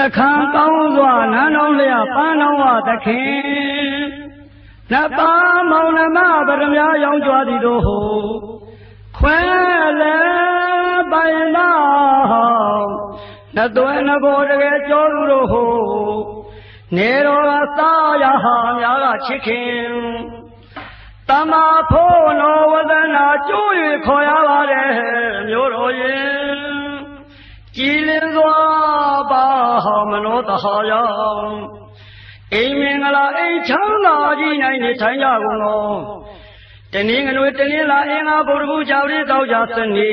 တခါကောင်းစွာနန်းတော်လျပန်းတော်ဝသခင်နပါမောင်နှမဗရမရောင်းကြွားသည်တို့ဟူခွဲလဲပိုင်နာနသွဲနဘောတကယ်ကြောလူတို့ဟူနေတော်ကသာရဟာများကချစ်ခင်တမဖို့နောဝဒနာကျိုး၍ခေါ်ရပါတယ်မျိုးတော်ရင်ကြည်လင်စွာပါမနောတ ဟာယအိမ်မင်္ဂလာအိမ်ချမ်းသာကြီး၌နေထိုင်ကြကုန်သောတနင်္ဂနွေတနင်္လာအင်္ဂါဗုဒ္ဓဘူးကြောင့်ဒီတောက်ကြစနေ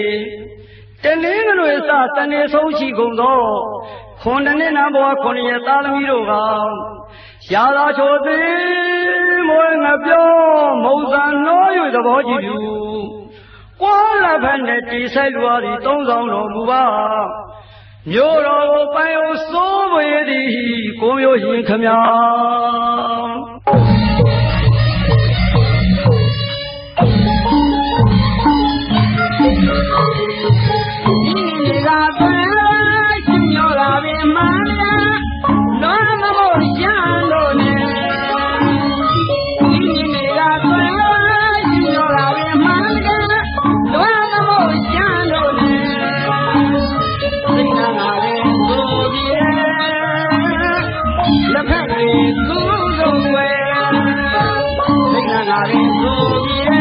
တနင်္ဂနွေစတနေဆုံးရှိကုန်သောခွန်တနင်္နာဘဝခွန်ရဲ့သားသမီးတို့ကရာသာချိုသည်မွေးငပြောမုံစံနော၍သဘောကြည့်သူကွာလက်ဖက်နဲ့တီဆိုင်လွားသည်သုံးဆောင်တော်မူပါ မြို့တော်ကိုပိုင်အောင်စိုးပွေသည်ကိုမျိုးရင်ခမ ရင်သူ့လုံးဝဲစိတ်နာနာရင်သူ့ပြေ